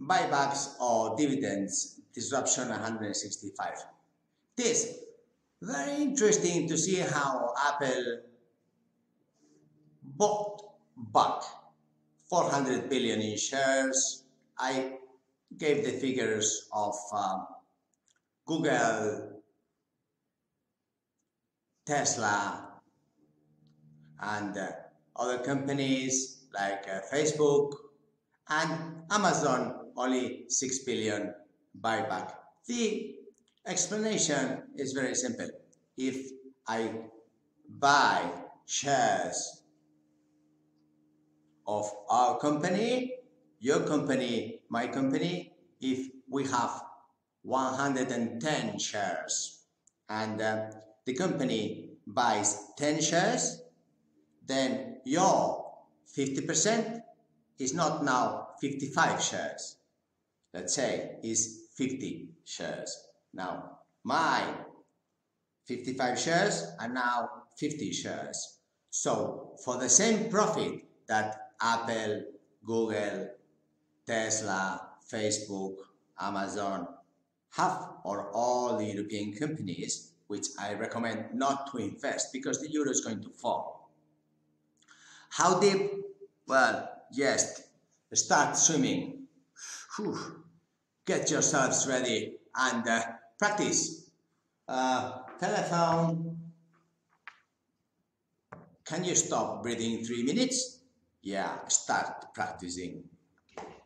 buybacks or dividends disruption 165. This very interesting to see how Apple bought back 400 billion in shares. I gave the figures of um, Google, Tesla, and uh, other companies like uh, Facebook and Amazon only 6 billion buyback. The explanation is very simple. If I buy shares of our company, your company, my company, if we have 110 shares and uh, the company buys 10 shares, then your 50% is not now 55 shares. Let's say is 50 shares. Now, my 55 shares are now 50 shares. So, for the same profit that Apple, Google, Tesla, Facebook, Amazon have, or all the European companies, which I recommend not to invest because the euro is going to fall. How deep? Well, just start swimming. Whew. Get yourselves ready and uh, practice. Uh, telephone. Can you stop breathing three minutes? Yeah, start practicing.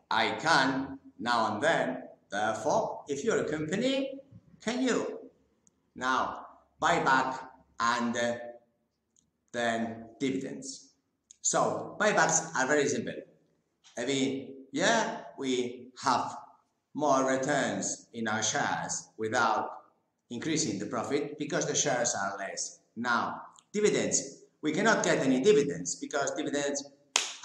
I can now and then. Therefore, if you're a company, can you? Now, buyback and uh, then dividends. So, buybacks are very simple. I mean, yeah, we have more returns in our shares without increasing the profit because the shares are less. Now, dividends. We cannot get any dividends because dividends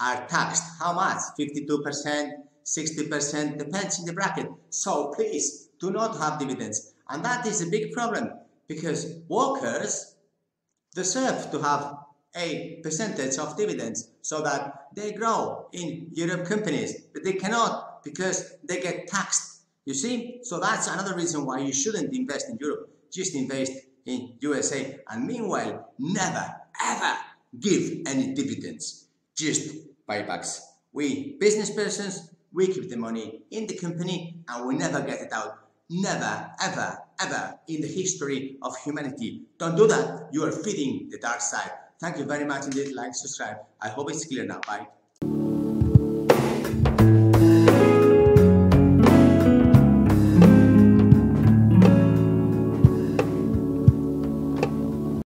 are taxed. How much? 52%, 60%, depends in the bracket. So please, do not have dividends. And that is a big problem because workers deserve to have a percentage of dividends so that they grow in Europe companies, but they cannot because they get taxed. You see? So that's another reason why you shouldn't invest in Europe. Just invest in USA. And meanwhile, never, ever give any dividends. Just buybacks. We business persons, we keep the money in the company and we never get it out. Never, ever, ever in the history of humanity. Don't do that. You are feeding the dark side. Thank you very much indeed. Like, subscribe. I hope it's clear now. Bye.